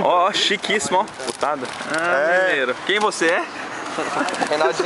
Ó, chiquíssimo, ó. Putada. Ah, É. mineiro. Quem você é? Renato